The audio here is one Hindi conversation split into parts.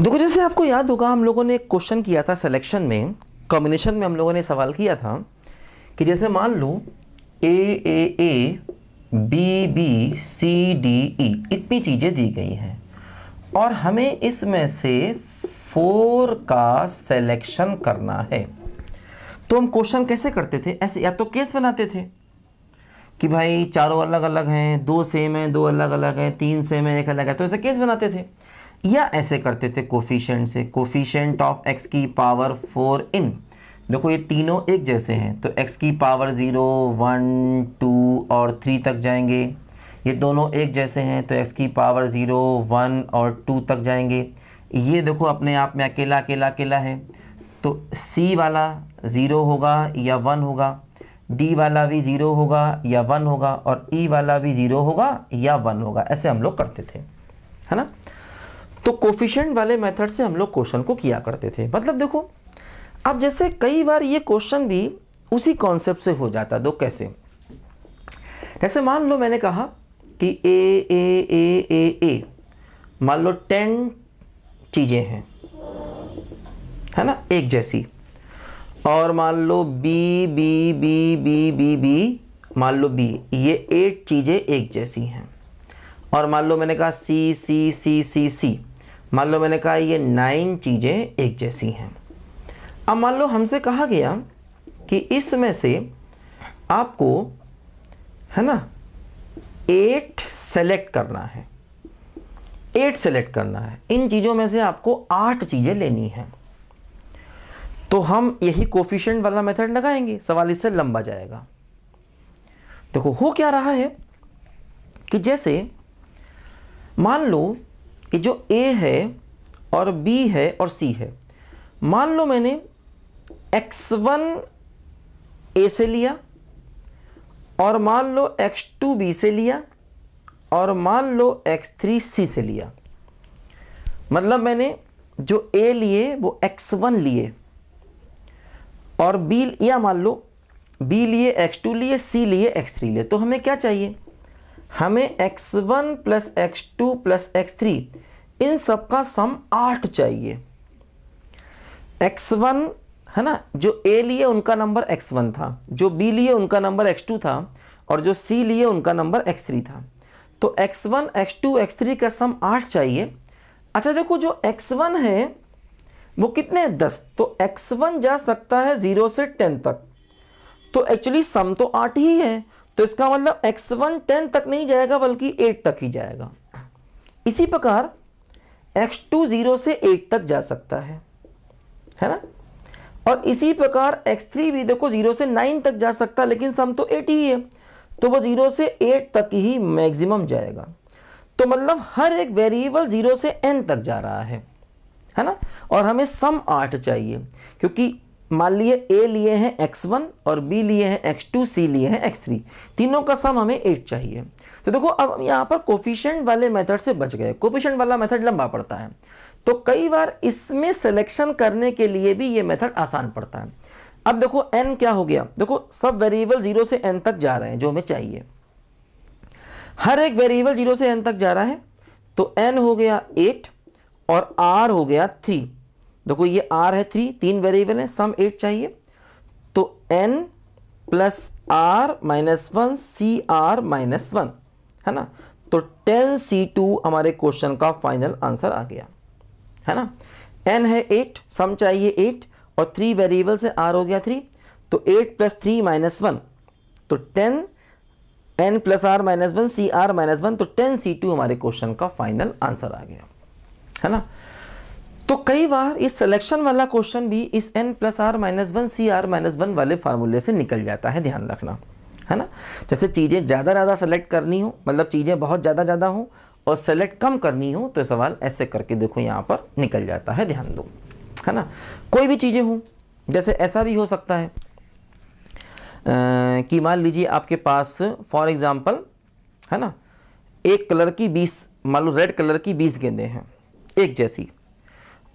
देखो, जैसे आपको याद होगा, हम लोगों ने एक क्वेश्चन किया था सिलेक्शन में। कॉम्बिनेशन में हम लोगों ने सवाल किया था कि जैसे मान लो A A A B B C D E इतनी चीज़ें दी गई हैं। और हमें इसमें से फोर का सिलेक्शन करना है। तो हम क्वेश्चन कैसे करते थे? ऐसे, या तो केस बनाते थे कि भाई, चारों अलग अलग हैं, दो सेम हैं, दो अलग अलग हैं, तीन सेम है, एक अलग है तो ऐसे केस बनाते थे। या ऐसे करते थे कोफिशेंट से कोफिशेंट ऑफ़ एक्स की पावर फोर इन देखो ये तीनों एक जैसे हैं तो एक्स की पावर ज़ीरो वन टू और थ्री तक जाएँगे। ये दोनों एक जैसे हैं तो एक्स की पावर ज़ीरो वन और टू तक जाएँगे। ये देखो अपने आप में अकेला अकेला अकेला है। तो सी वाला ज़ीरो होगा या वन होगा डी वाला भी ज़ीरो होगा या वन होगा, और ई e वाला भी ज़ीरो होगा या वन होगा, ऐसे हम लोग करते थे, है ना? तो कोफिशेंट वाले मेथड से हम लोग क्वेश्चन को किया करते थे। मतलब देखो, अब जैसे कई बार ये क्वेश्चन भी उसी कॉन्सेप्ट से हो जाता दो कैसे? जैसे मान लो मैंने कहा कि ए ए ए ए ए मान लो टेन चीज़ें हैं, है ना? एक जैसी। और मान लो B B B B B B मान लो बी ये एट चीज़ें एक जैसी हैं। और मान लो मैंने कहा सी सी सी सी सी मान लो मैंने कहा ये नाइन चीज़ें एक जैसी हैं। अब मान लो हमसे कहा गया कि इसमें से आपको, है ना एट सेलेक्ट करना है। एट सेलेक्ट करना है। इन चीज़ों में से आपको आठ चीज़ें लेनी हैं। तो हम यही कोफिशिएंट वाला मेथड लगाएँगे। सवाल इससे लंबा जाएगा। देखो, हो क्या रहा है कि जैसे मान लो कि जो ए है और बी है और सी है। मान लो मैंने एक्स वन ए से लिया और मान लो x2 बी से लिया और मान लो x3 सी से लिया। मतलब मैंने जो a लिए, वो x1 लिए और b, या मान लो b लिए x2 लिए, c लिए x3 लिए। तो हमें क्या चाहिए? हमें x1 plus x two plus x three इन सब का सम आठ चाहिए। X1 है ना जो ए लिए उनका नंबर x1 था जो बी लिए उनका नंबर x2 था और जो सी लिए उनका नंबर x3 था। तो x1, x2, x3 का सम आठ चाहिए। अच्छा देखो जो x1 है वो कितने हैं? दस। तो x1 जा सकता है ज़ीरो से टेन तक। तो एक्चुअली सम तो आठ ही है। तो इसका मतलब x1 टेन तक नहीं जाएगा, बल्कि एट तक ही जाएगा। इसी प्रकार x2 ज़ीरो से एट तक जा सकता है है ना? और इसी प्रकार x3 भी देखो ज़ीरो से नाइन तक जा सकता है लेकिन सम तो एट ही है। तो वो ज़ीरो से एट तक ही मैक्सिमम जाएगा। तो मतलब हर एक वेरिएबल ज़ीरो से एन तक जा रहा है है ना? और हमें सम आठ चाहिए, क्योंकि मान लिए ए लिए हैं x1 और बी लिए हैं x2 c लिए हैं x3 तीनों का सम हमें एट चाहिए। तो देखो, अब हम यहाँ पर कोफिशिएंट वाले मेथड से बच गए। कोफिशिएंट वाला मेथड लंबा पड़ता है। तो कई बार इसमें सिलेक्शन करने के लिए भी ये मेथड आसान पड़ता है। अब देखो, n क्या हो गया? देखो, सब वेरिएबल ज़ीरो से n तक जा रहे हैं, जो हमें चाहिए। हर एक वेरिएबल ज़ीरो से एन तक जा रहा है। तो एन हो गया एट और आर हो गया 3 देखो ये r है 3 तीन वेरिएबल है सम 8 चाहिए। तो n plus R minus one C R minus one है ना? तो टेन सी टू हमारे क्वेश्चन का फाइनल आंसर आ गया, है ना? N है एट सम चाहिए एट और थ्री वेरिएबल से r हो गया थ्री तो eight plus three minus one तो ten N plus R minus one C R minus one तो टेन सी टू हमारे क्वेश्चन का फाइनल आंसर आ गया, है ना? तो कई बार इस सिलेक्शन वाला क्वेश्चन भी इस N plus R minus one C R minus one वाले फार्मूले से निकल जाता है, ध्यान रखना। है ना? जैसे चीज़ें ज़्यादा ज़्यादा सेलेक्ट करनी हो मतलब चीज़ें बहुत ज़्यादा ज़्यादा हो और सेलेक्ट कम करनी हो तो सवाल ऐसे करके देखो यहाँ पर निकल जाता है, ध्यान दो। है ना? कोई भी चीज़ें हों, जैसे ऐसा भी हो सकता है कि मान लीजिए आपके पास फॉर एग्ज़ाम्पल है ना? एक कलर की बीस, मान लो रेड कलर की बीस गेंदें हैं, एक जैसी।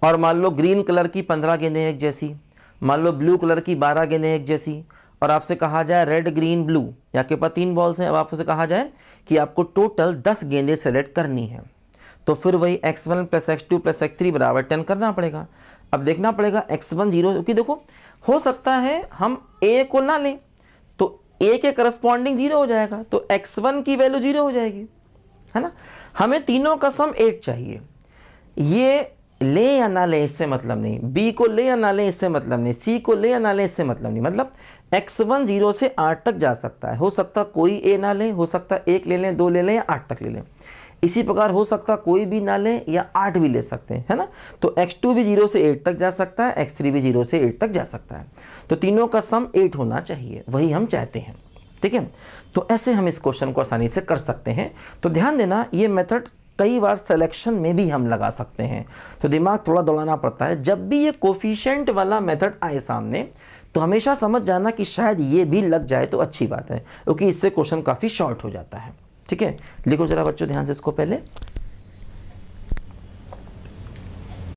और मान लो ग्रीन कलर की पंद्रह गेंदें एक जैसी, मान लो ब्लू कलर की बारह गेंदें एक जैसी, और आपसे कहा जाए रेड, ग्रीन, ब्लू, या के पास तीन बॉल्स हैं, अब आपसे कहा जाए कि आपको टोटल दस गेंदें सेलेक्ट करनी है। तो फिर वही x one plus x two plus x three बराबर टेन करना पड़ेगा। अब देखना पड़ेगा एक्स वन ज़ीरो क्योंकि देखो, हो सकता है हम ए को ना लें तो ए के करस्पॉन्डिंग ज़ीरो हो जाएगा तो एक्स वन की वैल्यू ज़ीरो हो जाएगी, है ना? हमें तीनों का सम एट चाहिए। ये ले या ना ले, इससे मतलब नहीं। बी को ले या ना ले, इससे मतलब नहीं। सी को ले या ना ले, इससे मतलब नहीं। मतलब एक्स वन ज़ीरो से आठ तक जा सकता है। हो सकता कोई ए ना ले, हो सकता एक ले लें, दो ले लें या आठ तक ले लें। इसी प्रकार हो सकता कोई भी ना ले या आठ भी ले सकते हैं, है ना? तो एक्स टू भी ज़ीरो से एट तक जा सकता है एक्स थ्री भी ज़ीरो से एट तक जा सकता है। तो तीनों का सम एट होना चाहिए, वही हम चाहते हैं। ठीक है? तो ऐसे हम इस क्वेश्चन को आसानी से कर सकते हैं। तो ध्यान देना, ये मेथड कई बार सिलेक्शन में भी हम लगा सकते हैं। तो दिमाग थोड़ा दौड़ाना पड़ता है। जब भी ये कोफिशेंट वाला मेथड आए सामने तो हमेशा समझ जाना कि शायद ये भी लग जाए तो अच्छी बात है, क्योंकि इससे क्वेश्चन काफ़ी शॉर्ट हो जाता है। ठीक है? लिखो जरा बच्चों, ध्यान से इसको पहले।